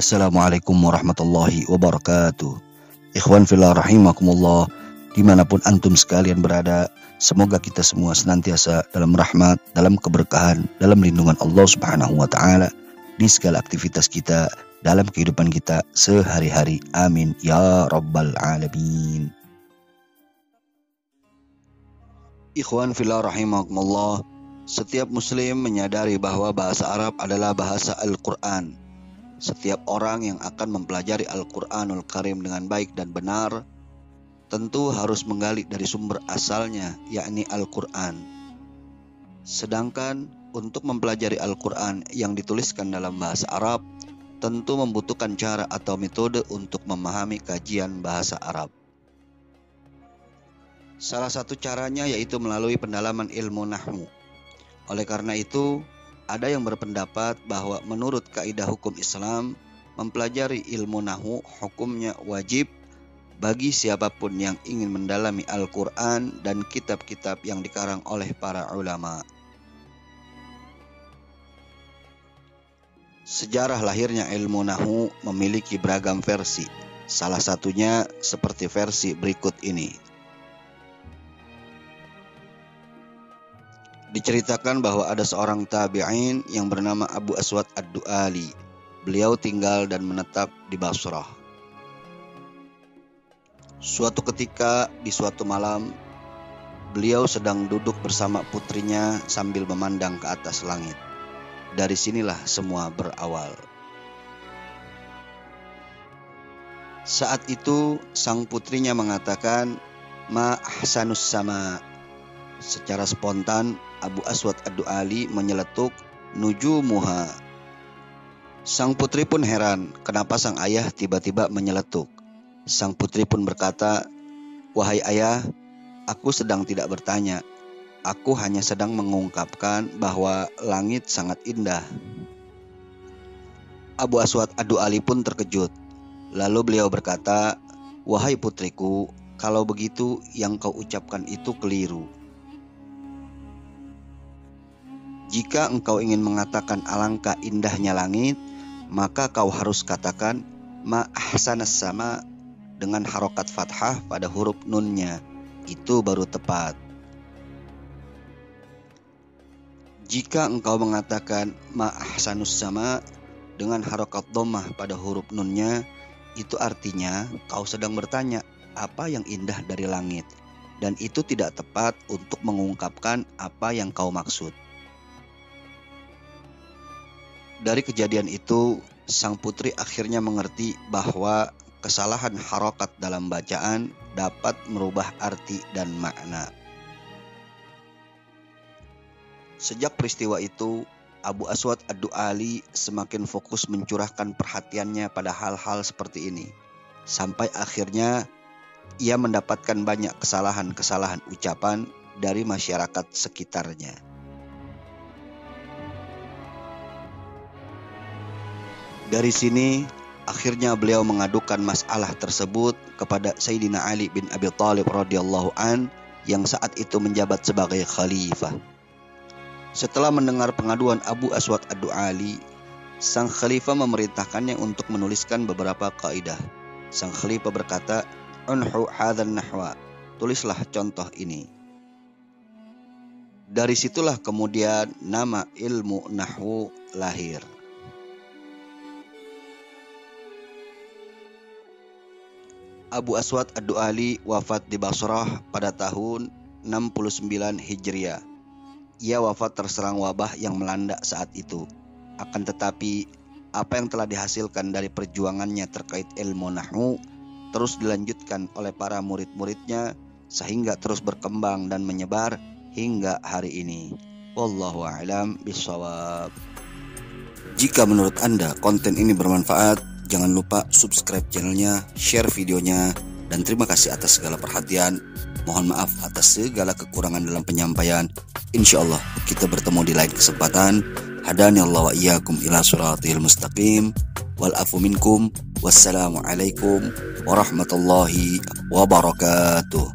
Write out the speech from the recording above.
Assalamualaikum warahmatullahi wabarakatuh. Ikhwan fillah rahimakumullah Di mana pun antum sekalian berada Semoga kita semua senantiasa dalam rahmat, dalam keberkahan, dalam lindungan Allah subhanahu wa ta'ala Di segala aktivitas kita, dalam kehidupan kita sehari-hari. Amin. Ya Rabbal Alamin. Ikhwan fillah rahimakumullah setiap muslim menyadari bahwa bahasa Arab adalah bahasa Al-Quran. Setiap orang yang akan mempelajari Al-Quranul Karim dengan baik dan benar, tentu harus menggali dari sumber asalnya, yakni Al-Quran. Sedangkan untuk mempelajari Al-Quran yang dituliskan dalam bahasa Arab, tentu membutuhkan cara atau metode untuk memahami kajian bahasa Arab. Salah satu caranya yaitu melalui pendalaman ilmu nahwu oleh karena itu, ada yang berpendapat bahwa menurut kaidah hukum Islam, mempelajari ilmu nahu hukumnya wajib bagi siapa pun yang ingin mendalami Al-Quran dan kitab-kitab yang dikarang oleh para ulama. Sejarah lahirnya ilmu nahu memiliki beragam versi. Salah satunya seperti versi berikut ini. Diceritakan bahwa ada seorang tabi'in yang bernama Abu Aswad Ad-Du'ali. Beliau tinggal dan menetap di Basrah. Suatu ketika di suatu malam, beliau sedang duduk bersama putrinya sambil memandang ke atas langit. Dari sinilah semua berawal. Saat itu sang putrinya mengatakan, Ma ahsanus sama. Secara spontan Abu Aswad Ad-Du'ali menyeletuk Nuju Muha. Sang putri pun heran kenapa sang ayah tiba-tiba menyeletuk. Sang putri pun berkata, Wahai ayah, aku sedang tidak bertanya. Aku hanya sedang mengungkapkan bahwa langit sangat indah. Abu Aswad Ad-Du'ali pun terkejut. Lalu beliau berkata, Wahai putriku, kalau begitu yang kau ucapkan itu keliru. Jika engkau ingin mengatakan alangkah indahnya langit, maka kau harus katakan ma ahsanas sama dengan harokat fathah pada huruf nunnya. Itu baru tepat. Jika engkau mengatakan ma ahsanus sama dengan harokat domah pada huruf nunnya, itu artinya kau sedang bertanya apa yang indah dari langit. Dan itu tidak tepat untuk mengungkapkan apa yang kau maksud. Dari kejadian itu, sang putri akhirnya mengerti bahwa kesalahan harokat dalam bacaan dapat merubah arti dan makna. Sejak peristiwa itu, Abu Aswad Ad-Du'ali semakin fokus mencurahkan perhatiannya pada hal-hal seperti ini. Sampai akhirnya ia mendapatkan banyak kesalahan-kesalahan ucapan dari masyarakat sekitarnya. Dari sini akhirnya beliau mengadukan masalah tersebut kepada Sayyidina Ali bin Abi Thalib radhiyallahu an yang saat itu menjabat sebagai khalifah. Setelah mendengar pengaduan Abu Aswad Ad-Du'ali, sang khalifah memerintahkannya untuk menuliskan beberapa kaidah. Sang khalifah berkata, "Unhu hadzal nahwa." Tulislah contoh ini. Dari situlah kemudian nama ilmu nahwu lahir. Abu Aswad Ad-Du'ali wafat di Basrah pada tahun 69 Hijriah. Ia wafat terserang wabah yang melanda saat itu. Akan tetapi, apa yang telah dihasilkan dari perjuangannya terkait ilmu nahwu terus dilanjutkan oleh para murid-muridnya sehingga terus berkembang dan menyebar hingga hari ini. Wallahu a'lam bishawab. Jika menurut Anda konten ini bermanfaat, Jangan lupa subscribe channelnya, share videonya, dan terima kasih atas segala perhatian. Mohon maaf atas segala kekurangan dalam penyampaian. Insya Allah kita bertemu di lain kesempatan. Hadani Allah wa iyyakum ila suratil mustaqim. Wal afu minkum. Wassalamualaikum warahmatullahi wabarakatuh.